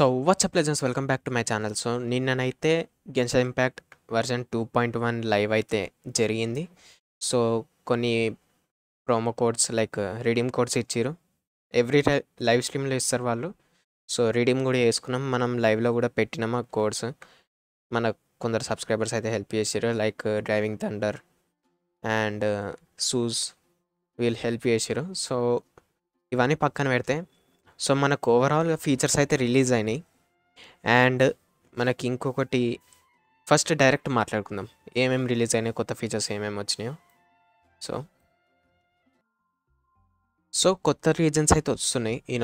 So what's up legends welcome back to my channel so నిన్ననైతే Genshin impact version two point one live అయితే జరిగింది. So కొన్ని promo codes like redeem codes ఇచ్చారు every live స్ట్రీమ్లో ఇస్తారు వాళ్ళు. So redeem కూడా వేసుకున్నాం మనం లైవ్లో కూడా పెట్టినాం ఆ కోడ్స్ మన కొందరు సబ్స్క్రైబర్స్ అయితే హెల్ప్ చేసారు like driving thunder and shoes వీళ్ళు హెల్ప్ చేసారు సో ఇవన్నీ పక్కన పెడితే సో మనకు ఓవరాల్గా ఫీచర్స్ అయితే రిలీజ్ అయినాయి. అండ్ మనకి ఇంకొకటి ఫస్ట్ డైరెక్ట్ మాట్లాడుకుందాం. ఏమేమి రిలీజ్ అయినాయి కొత్త ఫీచర్స్ ఏమేమి వచ్చినాయో. సో సో కొత్త రీజన్స్ అయితే వస్తున్నాయి ఈ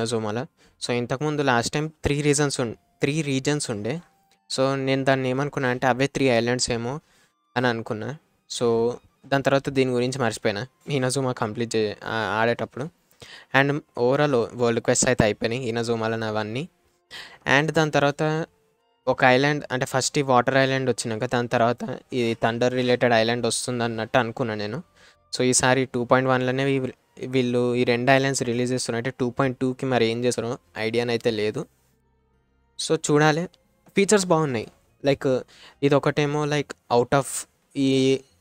సో ఇంతకుముందు last time three reasons um three reasons ఉండే. సో నేను దాన్ని ఏమనుకున్నా అంటే అవే త్రీ ఐలాండ్స్ ఏమో అని అనుకున్నా. సో దాని తర్వాత దీని గురించి మర్చిపోయినా. ఈ నజోమా కంప్లీట్ చే ఆడేటప్పుడు. అండ్ ఓవరాల్ వరల్డ్ క్వెస్ట్ అయితే అయిపోయినాయి ఈయన జూమాలని అవన్నీ అండ్ దాని తర్వాత ఒక ఐలాండ్ అంటే ఫస్ట్ ఈ వాటర్ ఐలాండ్ వచ్చినాక దాని తర్వాత ఈ థండర్ రిలేటెడ్ ఐలాండ్ వస్తుంది అన్నట్టు అనుకున్నాను నేను. సో ఈసారి టూ పాయింట్ వన్లోనే వీళ్ళు ఈ రెండు ఐలాండ్స్ రిలీజ్ చేస్తున్నారంటే టూ పాయింట్ టూకి మరి ఏం చేస్తారో ఐడియానైతే లేదు. సో చూడాలి. ఫీచర్స్ బాగున్నాయి. లైక్ ఇది ఒకటేమో లైక్ అవుట్ ఆఫ్ ఈ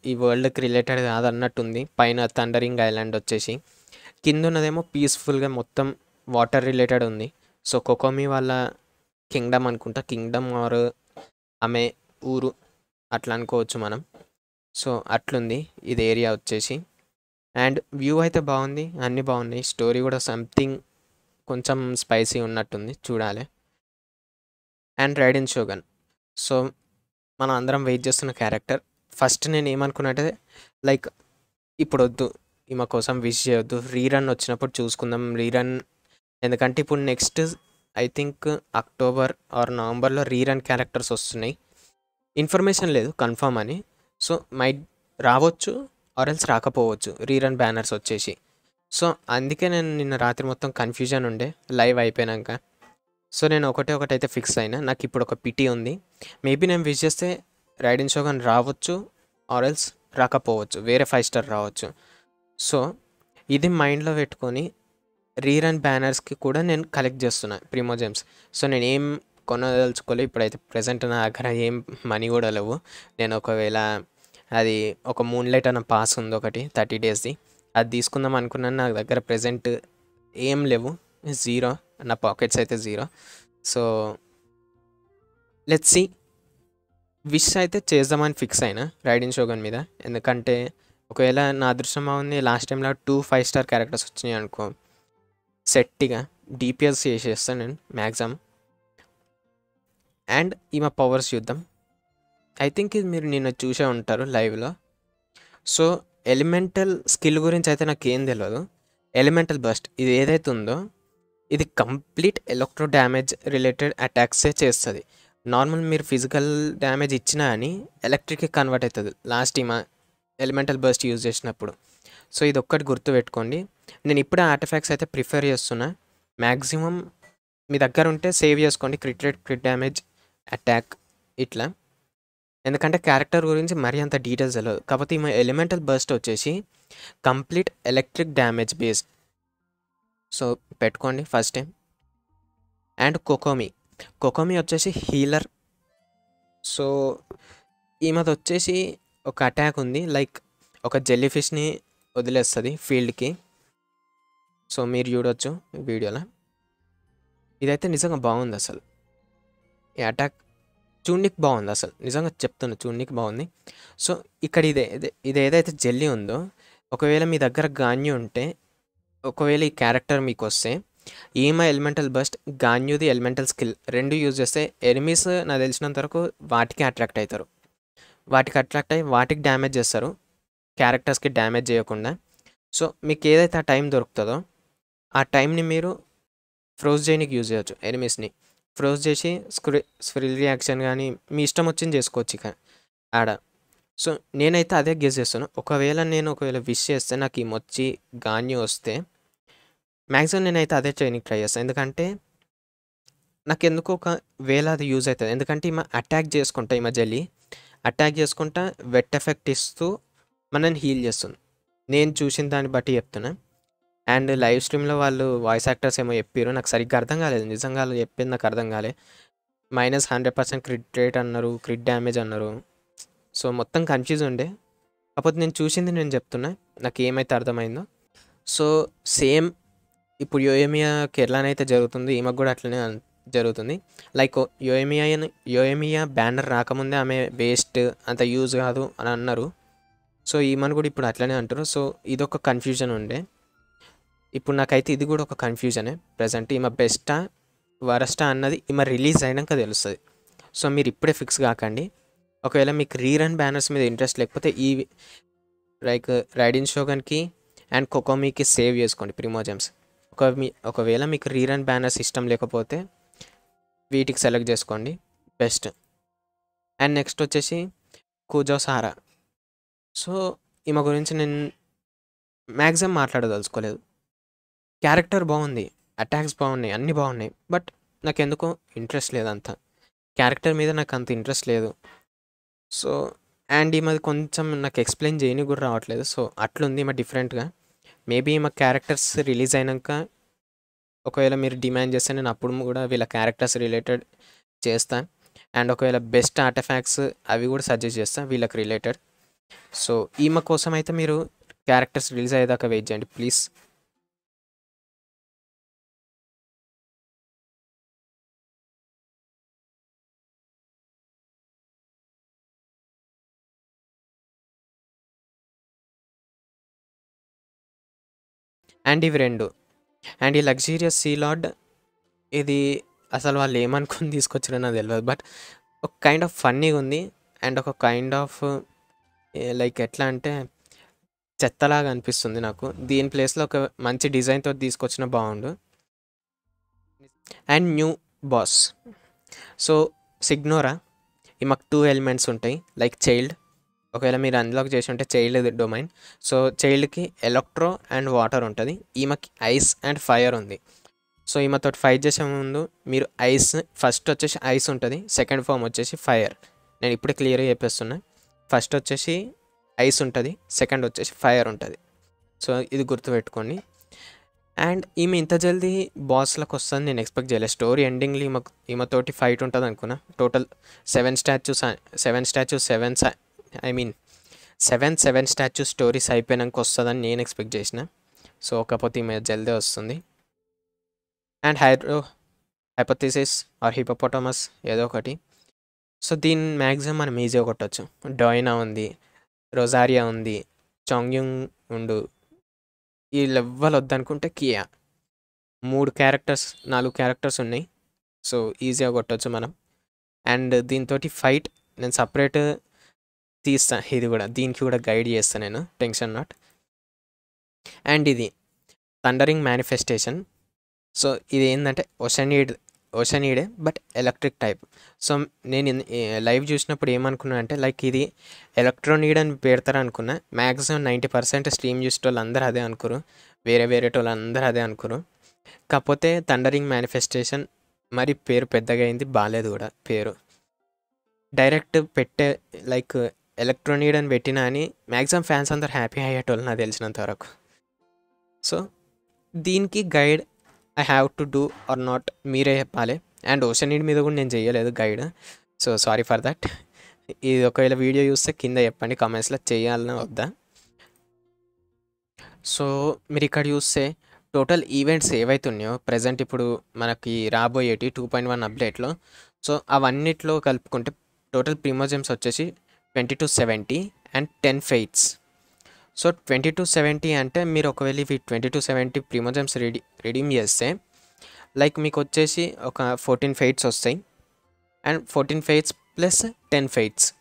ఈ వరల్డ్కి రిలేటెడ్ కాదన్నట్టుంది. పైన థండరింగ్ ఐలాండ్ వచ్చేసి. కింద ఉన్నదేమో పీస్ఫుల్గా మొత్తం వాటర్ రిలేటెడ్ ఉంది. సో కొకోమి వాళ్ళ కింగ్డమ్ అనుకుంటా. కింగ్డమ్ ఆర్ ఆమె ఊరు అట్లా అనుకోవచ్చు మనం. సో అట్లుంది. ఇది ఏరియా వచ్చేసి. అండ్ వ్యూ అయితే బాగుంది. అన్నీ బాగున్నాయి. స్టోరీ కూడా సంథింగ్ కొంచెం స్పైసీ ఉన్నట్టుంది. చూడాలి. అండ్ రైడెన్ షోగన్ సో మనం అందరం వెయిట్ చేస్తున్న క్యారెక్టర్ ఫస్ట్ నేను ఏమనుకున్నట్టే లైక్ ఇప్పుడు వద్దు ఈమె కోసం విష్ చేయొద్దు. రీరన్ వచ్చినప్పుడు చూసుకుందాం. రీరన్ ఎందుకంటే ఇప్పుడు next I think October or నవంబర్లో రీరన్ క్యారెక్టర్స్ వస్తున్నాయి. ఇన్ఫర్మేషన్ లేదు కన్ఫర్మ్ అని. సో మై రావచ్చు ఆరెల్స్ రాకపోవచ్చు. రీరన్ బ్యానర్స్ వచ్చేసి. సో అందుకే నేను నిన్న రాత్రి మొత్తం కన్ఫ్యూజన్ ఉండే. లైవ్ అయిపోయాక సో నేను ఒకటే ఒకటైతే ఫిక్స్ అయినా. నాకు ఇప్పుడు ఒక పిటి ఉంది. మేబీ నేను విష్ చేస్తే రైడింగ్ షో కానీ రావచ్చు ఆరెల్స్ రాకపోవచ్చు. వేరే ఫైవ్ స్టార్ రావచ్చు. సో ఇది మైండ్లో పెట్టుకొని రీరన్ బ్యానర్స్కి కూడా నేను కలెక్ట్ చేస్తున్నా ప్రిమోజెమ్స్ సో నేను ఏం కొనదలుచుకోలే ఇప్పుడైతే ప్రజెంట్ నా దగ్గర ఏం మనీ కూడా లేవు. నేను ఒకవేళ అది ఒక మూన్ లైట్ అన్న పాస్ ఉంది ఒకటి థర్టీ డేస్ది. అది తీసుకుందాం అనుకున్నాను నా దగ్గర ప్రజెంట్ ఏం లేవు జీరో నా పాకెట్స్ అయితే zero. So let's see wish అయితే చేద్దామని ఫిక్స్ అయినా రైడింగ్ షోగన్ మీద. ఎందుకంటే ఒకవేళ నా అదృష్టం బాగుంది లాస్ట్ టైంలో టూ ఫైవ్ స్టార్ క్యారెక్టర్స్ వచ్చినాయి అనుకో. సెట్టిగా డిపిఎస్ చేసేస్తాను నేను మ్యాక్సిమం అండ్ ఈమె పవర్స్ చూద్దాం. ఐ థింక్ ఇది మీరు నిన్న చూసే ఉంటారు లైవ్లో సో ఎలిమెంటల్ స్కిల్ గురించి అయితే నాకు ఏం తెలియదు ఎలిమెంటల్ బస్ట్ ఇది ఏదైతే ఉందో ఇది కంప్లీట్ ఎలక్ట్రో డ్యామేజ్ రిలేటెడ్ అటాక్సే చేస్తుంది. నార్మల్ మీరు ఫిజికల్ డ్యామేజ్ ఇచ్చినా అని ఎలక్ట్రిక్కి కన్వర్ట్ అవుతుంది లాస్ట్ ఈమా ఎలిమెంటల్ బస్ట్ యూజ్ చేసినప్పుడు. సో ఇది ఒక్కటి గుర్తుపెట్టుకోండి నేను ఇప్పుడే ఆర్టిఫాక్ట్స్ అయితే ప్రిఫర్ చేస్తున్నా. మ్యాక్సిమం మీ దగ్గర ఉంటే సేవ్ చేసుకోండి. Crit rate crit damage attack ఇట్లా. ఎందుకంటే క్యారెక్టర్ గురించి మరీ అంత డీటెయిల్స్ తెలియదు కాకపోతే ఈ ఎలిమెంటల్ బర్స్ట్ వచ్చేసి complete electric damage based. So పెట్టుకోండి first time. And Kokomi. Kokomi వచ్చేసి హీలర్. సో ఈమెది వచ్చేసి ఒక అటాక్ ఉంది లైక్ ఒక జెల్లీ ఫిష్ని వదిలేస్తుంది ఫీల్డ్కి సో మీరు చూడొచ్చు వీడియోలో. ఇదైతే నిజంగా బాగుంది అసలు. ఈ అటాక్ చూడ్నికి బాగుంది అసలు. నిజంగా చెప్తున్నా చూడ్నికి బాగుంది. సో ఇక్కడ ఇదే ఇదే- ఇది ఏదైతే జెల్లీ ఉందో ఒకవేళ మీ దగ్గర గాన్యూ ఉంటే ఒకవేళ ఈ క్యారెక్టర్ మీకు వస్తే ఈమా ఎలిమెంటల్ బస్ట్ గాన్యూది ఎలిమెంటల్ స్కిల్ రెండు యూజ్ చేస్తే ఎనిమీస్ నాకు తెలిసినంత వరకు వాటికి అట్రాక్ట్ అవుతారు. వాటికి అట్రాక్ట్ అయ్యి వాటికి డ్యామేజ్ చేస్తారు. క్యారెక్టర్స్కి డ్యామేజ్ చేయకుండా. సో మీకు ఏదైతే ఆ టైం దొరుకుతుందో ఆ టైంని మీరు ఫ్రోజ్ చేయడానికి యూజ్ చేయొచ్చు ఎనిమీస్ని. ఫ్రోజ్ చేసి స్క్రి స్క్రిల్ రియాక్షన్ కానీ మీ ఇష్టం వచ్చింది చేసుకోవచ్చు ఇక ఆడ. సో నేనైతే అదే గెస్ చేస్తాను. ఒకవేళ నేను ఒకవేళ విష్ చేస్తే నాకు ఈ మొచ్చి గాన్యూ వస్తే మ్యాక్సిమం నేనైతే అదే చేయడానికి ట్రై చేస్తాను. ఎందుకంటే నాకు ఎందుకో ఒక వేళ అది యూజ్ అవుతుంది. ఎందుకంటే ఈమె అటాక్ చేసుకుంటా ఈమె జల్లి అటాక్ చేసుకుంటా వెట్ ఎఫెక్ట్ ఇస్తూ మనల్ని హీల్ చేస్తుంది నేను చూసిన దాన్ని బట్టి చెప్తున్నా అండ్ లైవ్ స్ట్రీమ్‌లో వాళ్ళు వాయిస్ యాక్టర్స్ ఏమో చెప్పిర్రు. నాకు సరిగ్గా అర్థం కాలేదు. నిజంగా చెప్పింది నాకు అర్థం కాలే. -100% క్రిట్ రేట్ అన్నారు. క్రిట్ డ్యామేజ్ అన్నారు. సో, మొత్తం కన్‌ఫ్యూజ్ ఉండే. కాకపోతే నేను చూసింది నేను చెప్తున్నా. ఏమైతే అర్థమైందో. సో, సేమ్ ఇప్పుడు యోఎమియా కేరళనైతే జరుగుతుంది ఈమెకు కూడా అట్లనే జరుగుతుంది. లైక్ యోయోమియాని యోఎమియా బ్యానర్ రాకముందే ఆమె వేస్ట్ అంత యూజ్ కాదు అని అన్నారు. సో, ఈమెను కూడా ఇప్పుడు అట్లనే అంటారు సో, ఇదొక కన్‌ఫ్యూజన్ ఉండే. ఇప్పుడు నాకైతే ఇది కూడా ఒక కన్‌ఫ్యూజనే. ప్రజెంట్ ఈమె బెస్టా? వరస్టా? అన్నది ఈమె రిలీజ్ అయినాక తెలుస్తుంది సో, మీరు ఇప్పుడే ఫిక్స్ కాకండి. ఒకవేళ మీకు రీరన్ బ్యానర్స్ మీద ఇంట్రెస్ట్ లేకపోతే ఈ లైక్ రైడిన్ షోగన్‌కి అండ్ కొకోమీకి సేవ్ చేసుకోండి ప్రిమోజెమ్స్. ఒక మీ ఒకవేళ మీకు రీరన్ బ్యానర్స్ ఇష్టం లేకపోతే వీటికి సెలెక్ట్ చేసుకోండి. బెస్ట్. అండ్ నెక్స్ట్ వచ్చేసి కూజో సారా. సో, ఈమె గురించి నేను మ్యాక్సిమం మాట్లాడదలుచుకోలేదు. క్యారెక్టర్ బాగుంది అటాక్స్ బాగున్నాయి. అన్నీ బాగున్నాయి. బట్ నాకు ఎందుకో ఇంట్రెస్ట్ లేదంత. క్యారెక్టర్ మీద నాకు అంత ఇంట్రెస్ట్ లేదు. సో, అండ్ ఈమెది కొంచెం నాకు ఎక్స్‌ప్లెయిన్ చేయని కూడా రావట్లేదు. సో, అట్లుంది ఈమె డిఫరెంట్‌గా. మేబీ ఈమె క్యారెక్టర్స్ రిలీజ్ అయినాక ఒకవేళ మీరు డిమాండ్ చేస్తే నేను అప్పుడు కూడా వీళ్ళ క్యారెక్టర్స్ రిలేటెడ్ చేస్తాను అండ్ ఒకవేళ బెస్ట్ ఆర్టిఫాక్ట్స్ అవి కూడా సజెస్ట్ చేస్తాను వీళ్ళకి రిలేటెడ్. సో, ఈమె కోసం అయితే మీరు క్యారెక్టర్స్ రిలీజ్ అయ్యేదాకా వెయిట్ చేయండి ప్లీజ్. అండ్ ఇవి రెండు అండ్ ఈ లగ్జూరియస్ సీ లార్డ్ ఇది అసలు వాళ్ళు ఏమనుకుని తీసుకొచ్చారో నాకు తెలియదు బట్ ఒక కైండ్ ఆఫ్ ఫన్నీగా ఉంది. అండ్ ఒక కైండ్ ఆఫ్ లైక్ ఎట్లా అంటే చెత్తలాగా అనిపిస్తుంది నాకు. దీని ప్లేస్‌లో ఒక మంచి డిజైన్తో తీసుకొచ్చినా బాగుండు and new boss. So, Signora ఈ మాకు టూ ఎలిమెంట్స్ ఉంటాయి. Like child. ఒకవేళ మీరు అన్‌లాక్ చేసి ఉంటే చైల్డ్ డొమైన్. సో, చైల్డ్‌కి ఎలక్ట్రో అండ్ వాటర్ ఉంటుంది ఈమెకి ఐస్ అండ్ ఫైర్ ఉంది. సో, ఈమెతో ఫైట్ చేసే ముందు మీరు ఐస్ ఫస్ట్ వచ్చేసి ఐస్ ఉంటుంది సెకండ్ ఫామ్ వచ్చేసి ఫైర్. నేను ఇప్పుడే క్లియర్‌గా చెప్పేస్తున్నా. ఫస్ట్ వచ్చేసి ఐస్ ఉంటుంది సెకండ్ వచ్చేసి ఫైర్ ఉంటుంది సో, ఇది గుర్తుపెట్టుకోండి. అండ్ ఈమె ఇంత జల్దీ బాస్లకు వస్తుంది నేను ఎక్స్‌పెక్ట్ చేయలేదు స్టోరీ ఎండింగ్‌లో ఈమె ఈమెతోటి ఫైట్ ఉంటుంది అనుకున్నా total seven statues seven statues seven I mean 7, 7 statue stories అయిపోయాక వస్తుందని నేను ఎక్స్‌పెక్ట్ చేసిన. సో, కాకపోతే ఈమె జల్దే వస్తుంది. And hydro hypothesis or hippopotamus ఏదో ఒకటి. సో, దీన్ని మ్యాక్సిమం మనం ఈజీగా కొట్టొచ్చు. డోయినా ఉంది. రొజారియా ఉంది. చాంగ్‌యుంగ్ ఉండు. ఈళ్ళెవ్వరు వద్దనుకుంటే కియా. మూడు క్యారెక్టర్స్ నాలుగు క్యారెక్టర్స్ ఉన్నాయి. సో, ఈజీగా కొట్టచ్చు మనం. అండ్ దీంతో ఫైట్ నేను సపరేట్ తీస్తా ఇది కూడా. దీనికి కూడా గైడ్ చేస్తాను నేను. Tension not. అండ్ ఇది థండరింగ్ మేనిఫెస్టేషన్ సో, ఇది ఏంటంటే ఓషనీడ్ ఓషనీడే బట్ ఎలక్ట్రిక్ టైప్. సో, నేను లైవ్ చూసినప్పుడు ఏమనుకున్నా అంటే లైక్ ఇది ఎలక్ట్రోనీడ్ అని పెడతారు అనుకున్నా మ్యాక్సిమం నైంటీ పర్సెంట్ స్ట్రీమ్ చూసే అందరూ అదే అనుకురు వేరే వేరేటోళ్ళందరూ అదే అనుకురు కాకపోతే థండరింగ్ మేనిఫెస్టేషన్ మరి పేరు పెద్దగా అయింది. బాగాలేదు కూడా పేరు. డైరెక్ట్ పెట్టే లైక్ ఎలక్ట్రానిక్ అని పెట్టినా అని మ్యాక్సిమం ఫ్యాన్స్ అందరు హ్యాపీ అయ్యేటోళ్ళు నాకు తెలిసినంత వరకు. సో, దీనికి guide I have to do or not మీరే చెప్పాలి. అండ్ ఓషన్ నీడ్ మీద కూడా నేను చేయలేదు guide. So, sorry for that. ఇది ఒకవేళ వీడియో చూస్తే కింద చెప్పండి కామెంట్స్‌లో చేయాలని వద్దా? సో, మీరు ఇక్కడ చూస్తే టోటల్ ఈవెంట్స్ ఏవైతే ఉన్నాయో ప్రెజెంట్ ఇప్పుడు మనకి రాబోయేటి టూ పాయింట్ వన్ అప్డేట్‌లో సో, అవన్నిట్లో కలుపుకుంటే టోటల్ ప్రిమోజెమ్స్ వచ్చేసి 2270 అండ్ 10 ఫెయిట్స్. సో, 2270 అంటే మీరు ఒకవేళ ఇవి 2270 ప్రిమోజెమ్స్ రెడీ రెడీమ్ చేస్తే లైక్ మీకొచ్చేసి ఒక 14 ఫెయిట్స్ వస్తాయి. And 14 fates plus 10 fates.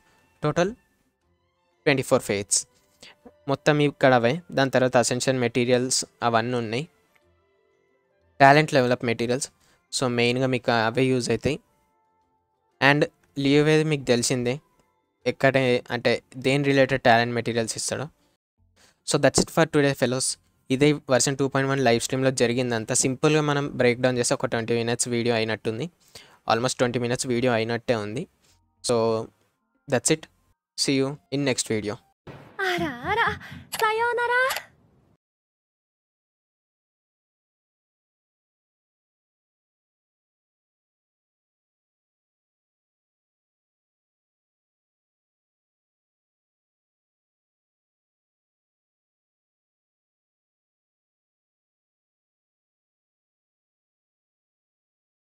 Total 24 fates. మొత్తం ఇక్కడ అవే. దాని తర్వాత అసెన్షన్ మెటీరియల్స్ అవన్నీ ఉన్నాయి. Talent level up materials. సో, మెయిన్‌గా మీకు అవే యూజ్ అవుతాయి అండ్ లియోవేది మీకు తెలిసిందే. ఎక్కడ అంటే దేని రిలేటెడ్ టాలెంట్ మెటీరియల్స్ ఇస్తాడో. So, that's it for today fellows. ఇదే వర్షన్ 2.1 లైవ్ స్ట్రీమ్‌లో జరిగిందంతా సింపుల్‌గా మనం బ్రేక్ డౌన్ చేస్తే ఒక 20 మినిట్స్ వీడియో అయినట్టుంది. ఆల్మోస్ట్ 20 మినిట్స్ వీడియో అయినట్టే ఉంది. So, that's it. See you in next video.